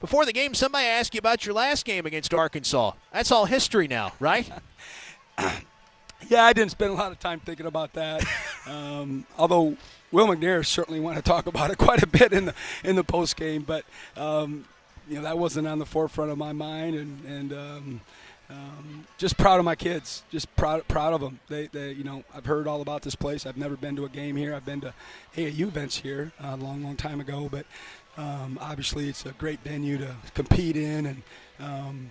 Before the game, somebody asked you about your last game against Arkansas. That's all history now, right? yeah, I didn't spend a lot of time thinking about that. Um, although Will McNair certainly want to talk about it quite a bit in the in the post game, but um, you know that wasn't on the forefront of my mind, and and um, um, just proud of my kids. Just proud proud of them. They, they you know I've heard all about this place. I've never been to a game here. I've been to AAU events here a long long time ago, but um, obviously it's a great venue to compete in, and um,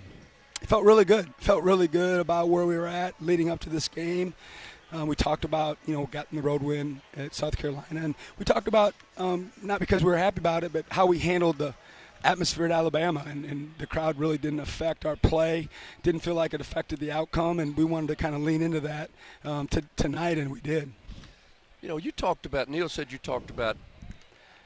it felt really good. Felt really good about where we were at leading up to this game. Um, we talked about, you know, getting the road win at South Carolina, and we talked about um, not because we were happy about it, but how we handled the atmosphere at Alabama, and, and, the crowd really didn't affect our play. Didn't feel like it affected the outcome, and we wanted to kind of lean into that um, to, tonight, and we did. You know, you talked about Neil said you talked about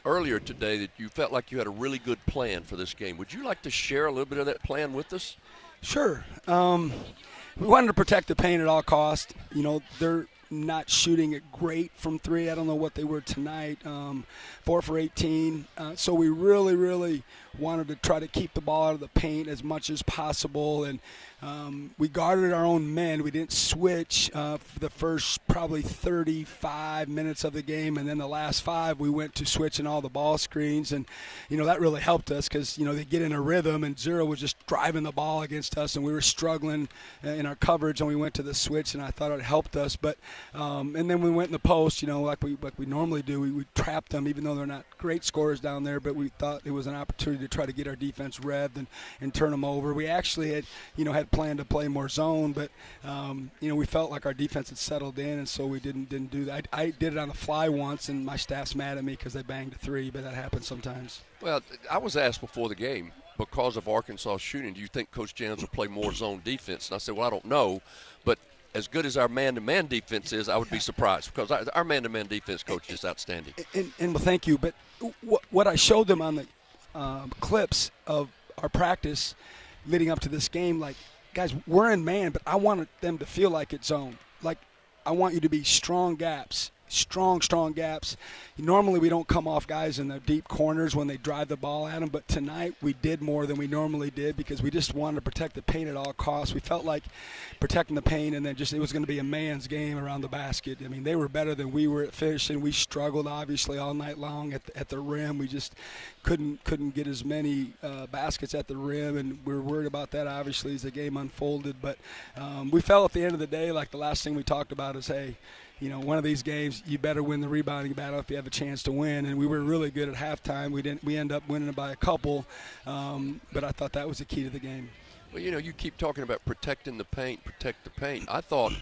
earlier today that you felt like you had a really good plan for this game. Would you like to share a little bit of that plan with us? Sure. Um, we wanted to protect the paint at all costs. You know, they're not shooting it great from three. I don't know what they were tonight. Um, four for 18. Uh, so we really, really wanted to try to keep the ball out of the paint as much as possible. And um, we guarded our own men. We didn't switch uh, for the first probably 35 minutes of the game, and then the last five we went to switching all the ball screens, and you know that really helped us because you know they get in a rhythm, and Zero was just driving the ball against us, and we were struggling uh, in our coverage, and we went to the switch, and I thought it helped us. But um, and then we went in the post, you know, like we like we normally do. We, we trapped them, even though they're not great scorers down there, but we thought it was an opportunity to try to get our defense revved and, and turn them over. We actually had you know had planned to play more zone, but um, you know we felt like our defense had settled in, and so we didn't didn't do that. I, I did it on the fly once, and my staff's mad at me because they banged a three, but that happens sometimes. Well, I was asked before the game because of Arkansas shooting, do you think Coach Jans will play more zone defense? And I said, well, I don't know, but as good as our man-to-man defense is, I would be surprised because our man-to-man defense coach is outstanding. And, and, and well, thank you. But what, what I showed them on the um, clips of our practice leading up to this game, like guys, we're in man, but I wanted them to feel like it's zone. Like I want you to be strong gaps strong, strong gaps. Normally, we don't come off guys in the deep corners when they drive the ball at them, but tonight we did more than we normally did because we just wanted to protect the paint at all costs. We felt like protecting the paint, and then just it was going to be a man's game around the basket. I mean, they were better than we were at finishing. We struggled obviously all night long at the, at the rim. We just couldn't couldn't get as many uh, baskets at the rim, and we were worried about that obviously as the game unfolded. But um, we felt at the end of the day like the last thing we talked about is hey you know, one of these games you better win the rebounding battle if you have a chance to win. And we were really good at halftime. We didn't. We end up winning by a couple, um, but I thought that was the key to the game. Well, you know, you keep talking about protecting the paint, protect the paint. I thought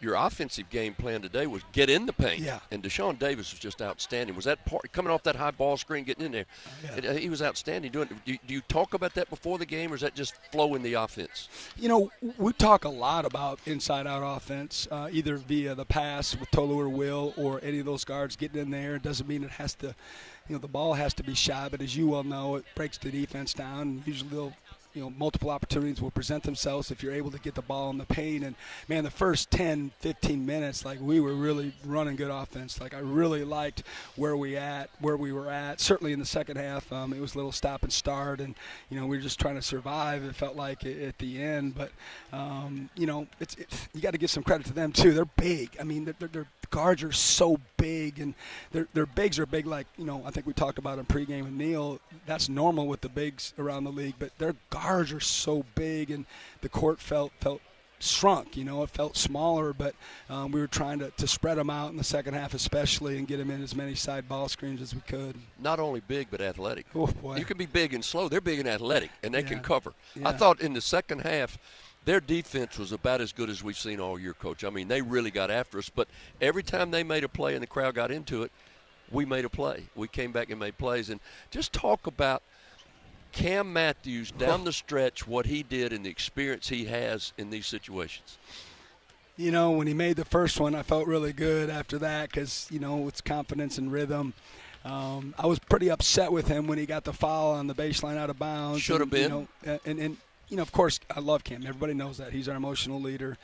your offensive game plan today was get in the paint. Yeah. And Dashawn Davis was just outstanding. Was that part coming off that high ball screen, getting in there? Yeah. It, uh, he was outstanding doing it. Do, do, you talk about that before the game, or is that just flow in the offense? You know, we talk a lot about inside out offense, uh, either via the pass with Tolu or Will, or any of those guards getting in there. It doesn't mean it has to. You know, the ball has to be shot, but as you well know, it breaks the defense down. Usually they'll you know multiple opportunities will present themselves if you're able to get the ball in the paint. And man the first 10 15 minutes like we were really running good offense. Like i really liked where we at where we were at. Certainly in the second half um, it was a little stop and start and you know we were just trying to survive. It felt like at the end. But um, you know it's it, you got to give some credit to them too. They're big. I mean their, their guards are so big and their, their bigs are big like you know i think we talked about in pregame with Neil that's normal with the bigs around the league but their guards are so big, and the court felt felt shrunk. You know, it felt smaller, but um, we were trying to, to spread them out in the second half, especially, and get them in as many side ball screens as we could. Not only big, but athletic. Oh boy! You can be big and slow. They're big and athletic, and they yeah. can cover. Yeah. I thought in the second half. Their defense was about as good as we've seen all year, Coach. I mean, they really got after us. But every time they made a play and the crowd got into it, we made a play. We came back and made plays. And just talk about Cam Matthews down the stretch, what he did and the experience he has in these situations? You know, when he made the first one, I felt really good after that because, you know, it's confidence and rhythm. Um, I was pretty upset with him when he got the foul on the baseline out of bounds. Should have been. You know, and, and, you know, of course, I love Cam. Everybody knows that. He's our emotional leader.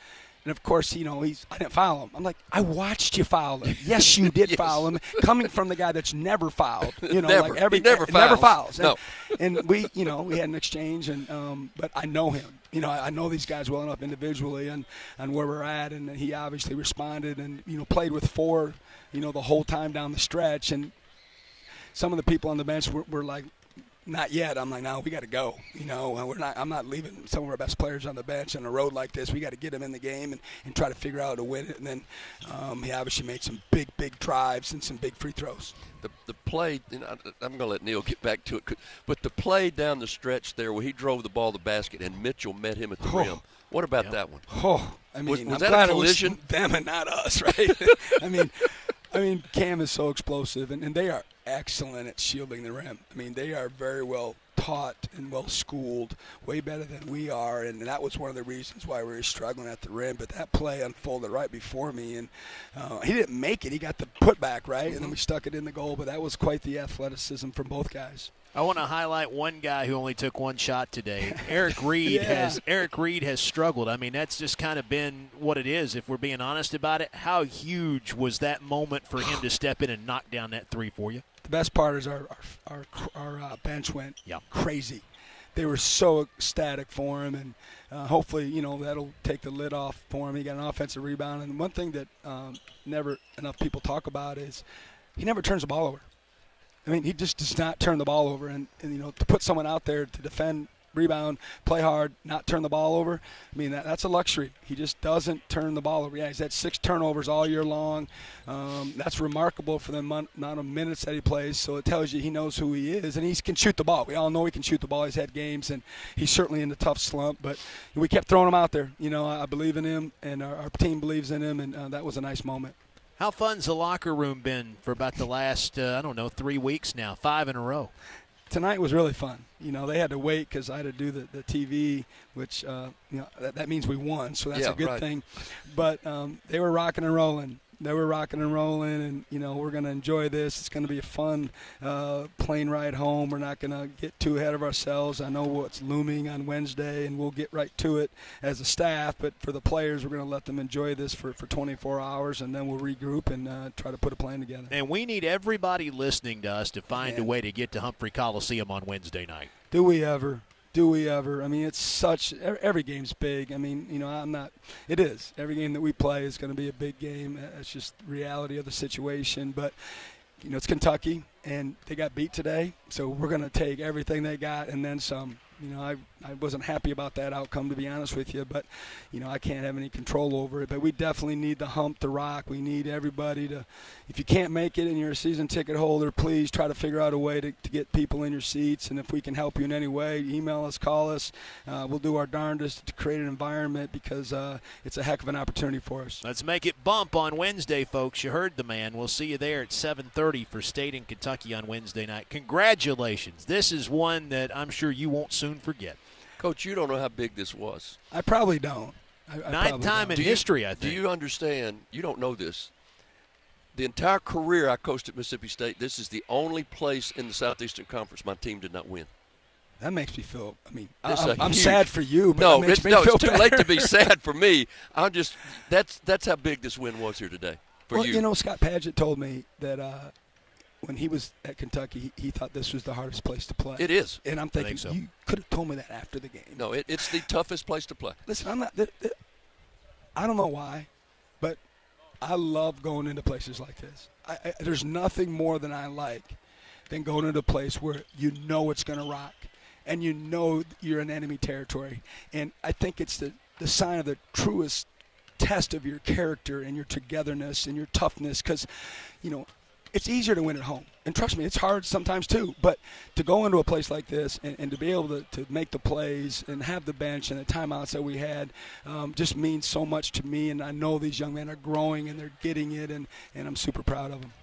And of course, you know, he's I didn't foul him. I'm like, I watched you foul him. Yes, you did Yes. foul him. Coming from the guy that's never fouled. You know, Never. like every He never never fouls. fouls. And, and we, you know, we had an exchange, and um, but I know him. You know, I, I know these guys well enough individually, and and where we're at, and he obviously responded, and you know, played with four, you know, the whole time down the stretch, and some of the people on the bench were, were like, not yet. I'm like, no, we got to go. You know, we're not. I'm not leaving some of our best players on the bench on a road like this. We got to get them in the game and, and try to figure out how to win it. And then um, he obviously made some big, big drives and some big free throws. the, the play, and I, I'm going to let Neil get back to it, but the play down the stretch there where he drove the ball to the basket and Mitchell met him at the Oh. rim. What about that one? Oh, I mean, Was- was I'm that a glad collision? it was them and not us, right? I mean, I mean, Cam is so explosive, and, and they are excellent at shielding the rim. I mean, they are very well taught and well schooled, way better than we are, and that was one of the reasons why we were struggling at the rim. But that play unfolded right before me, and uh, he didn't make it. He got the putback right, and then we stuck it in the goal. But that was quite the athleticism from both guys. I want to highlight one guy who only took one shot today. Eric Reed Yeah. has Eric Reed has struggled. I mean, that's just kind of been what it is. If we're being honest about it, how huge was that moment for him to step in and knock down that three for you? The best part is our our our, our uh, bench went Yep. crazy. They were so ecstatic for him, and uh, hopefully, you know, that'll take the lid off for him. He got an offensive rebound, and one thing that um, never enough people talk about is he never turns the ball over. I mean, he just does not turn the ball over, and, and you know, to put someone out there to defend, rebound, play hard, not turn the ball over. I mean, that, that's a luxury. He just doesn't turn the ball over. Yeah, he's had six turnovers all year long. Um, that's remarkable for the amount of minutes that he plays. So it tells you he knows who he is, and he can shoot the ball. We all know he can shoot the ball. He's had games, and he's certainly in a tough slump. But we kept throwing him out there. You know, I I believe in him, and our, our team believes in him, and uh, that was a nice moment. How fun's the locker room been for about the last uh, I don't know three weeks now, five in a row? tonight was really fun. You know, they had to wait because I had to do the, the TV, which uh, you know that, that means we won, so that's Yeah, a good right. thing. But um, they were rocking and rolling. They were rocking and rolling, and you know we're going to enjoy this. It's going to be a fun uh, plane ride home. We're not going to get too ahead of ourselves. I know what's looming on Wednesday, and we'll get right to it as a staff. But for the players, we're going to let them enjoy this for, for 24 hours, and then we'll regroup and uh, try to put a plan together. And we need everybody listening to us to find a way to get to Humphrey Coliseum on Wednesday night. Do we ever? Do we ever? I mean, it's such every game's big. I mean, you know, I'm not. It is every game that we play is going to be a big game. It's just reality of the situation. But you know, it's Kentucky, and they got beat today, so we're going to take everything they got and then some. You know, I I wasn't happy about that outcome to be honest with you, but you know, I can't have any control over it. But we definitely need the hump to rock. We need everybody to. If you can't make it and you're a season ticket holder, please try to figure out a way to, to get people in your seats. And if we can help you in any way, email us, call us. Uh, we'll do our darndest to create an environment because uh, it's a heck of an opportunity for us. Let's make it bump on Wednesday, folks. You heard the man. We'll see you there at 7:30 for State and Kentucky on Wednesday night. Congratulations. This is one that I'm sure you won't soon forget. Coach, you don't know how big this was. I probably don't. I, I Ninth probably time don't. in you- history, I think. Do you understand? You don't know this. The entire career I coached at Mississippi State, this is the only place in the Southeastern Conference my team did not win. That makes me feel. I mean, I, It's a I'm, I'm huge- sad for you, but no, that makes it's, me no, feel it's too late to be sad for me. I'm just that's that's how big this win was here today for well, you. know, Scott Padgett told me that uh, when he was at Kentucky, he, he thought this was the hardest place to play. it is. And I'm thinking, think so. you could have told me that after the game. No, it, it's the toughest place to play. Listen, I'm not. th- th- I don't know why, but I love going into places like this. I, I, there's nothing more than I like than going into a place where you know it's going to rock, and you know you're in enemy territory. And I think it's the the sign of the truest test of your character and your togetherness and your toughness, because you know it's easier to win at home. And trust me, it's hard sometimes too. But to go into a place like this and, and to be able to, to make the plays and have the bench and the timeouts that we had um, just means so much to me. And I know these young men are growing and they're getting it, and, and I'm super proud of them.